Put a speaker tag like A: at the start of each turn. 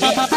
A: baby.